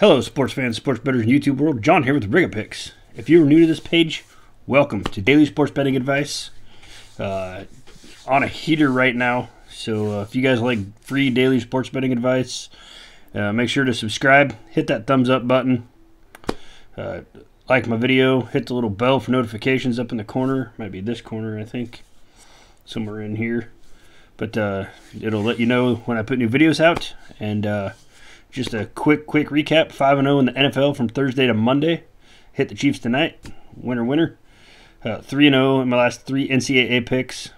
Hello, sports fans, sports bettors, and YouTube world. John here with Rickett Picks. If you're new to this page, welcome to daily sports betting advice. Uh, on a heater right now, so uh, if you guys like free daily sports betting advice, uh, make sure to subscribe, hit that thumbs up button, uh, like my video, hit the little bell for notifications up in the corner. Might be this corner, I think, somewhere in here. But uh, it'll let you know when I put new videos out. And uh, just a quick, quick recap: five and zero in the NFL from Thursday to Monday. Hit the Chiefs tonight. Winner, winner. Uh, three and zero in my last three NCAA picks,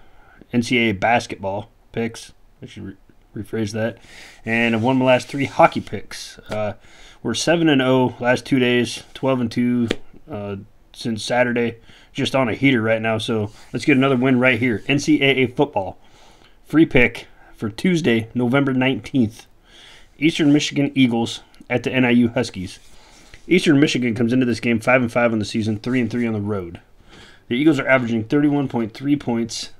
NCAA basketball picks. I should re- rephrase that. And I've won my last three hockey picks. Uh, we're seven and zero last two days, twelve and two uh, since Saturday. Just on a heater right now. So let's get another win right here. NCAA football free pick for Tuesday, November nineteenth. Eastern Michigan Eagles at the NIU Huskies. Eastern Michigan comes into this game five and five on the season, three and three on the road. The Eagles are averaging 31.3 points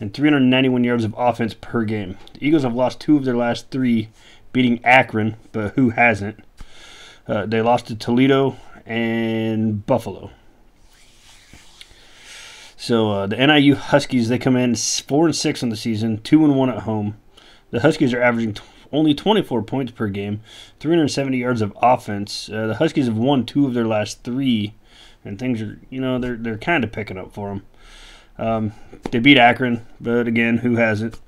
and 391 yards of offense per game. The Eagles have lost two of their last three, beating Akron, but who hasn't? Uh, they lost to Toledo and Buffalo. So uh, the NIU Huskies they come in four and six on the season, two and one at home. The Huskies are averaging only 24 points per game, 370 yards of offense. Uh, the Huskies have won two of their last three, and things are you know they're they're kind of picking up for them. Um, they beat Akron, but again, who hasn't?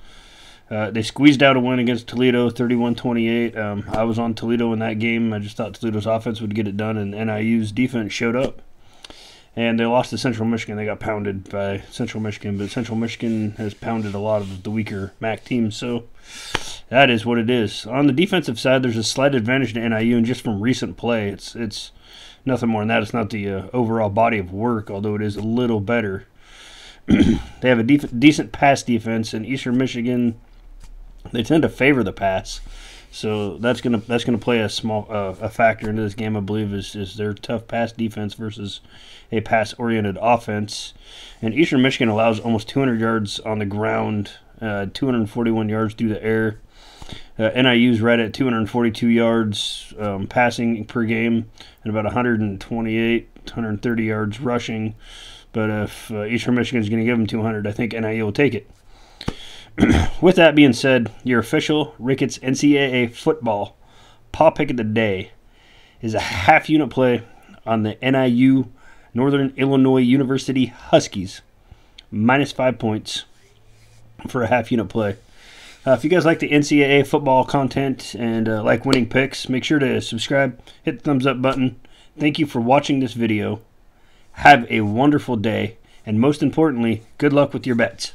Uh, they squeezed out a win against Toledo, 31-28. Um, I was on Toledo in that game. I just thought Toledo's offense would get it done, and NIU's defense showed up. And they lost to Central Michigan. They got pounded by Central Michigan, but Central Michigan has pounded a lot of the weaker MAC teams. So that is what it is. On the defensive side, there's a slight advantage to NIU, and just from recent play, it's it's nothing more than that. It's not the uh, overall body of work, although it is a little better. they have a def- decent pass defense, and Eastern Michigan they tend to favor the pass. So that's gonna that's gonna play a small uh, a factor into this game, I believe, is is their tough pass defense versus a pass oriented offense. And Eastern Michigan allows almost 200 yards on the ground, uh, 241 yards through the air. Uh, NIU's right at 242 yards um, passing per game and about 128, 130 yards rushing. But if uh, Eastern Michigan is going to give them 200, I think NIU will take it. With that being said, your official Ricketts NCAA football paw pick of the day is a half unit play on the NIU Northern Illinois University Huskies, minus five points for a half unit play. Uh, if you guys like the NCAA football content and uh, like winning picks, make sure to subscribe, hit the thumbs up button. Thank you for watching this video. Have a wonderful day, and most importantly, good luck with your bets.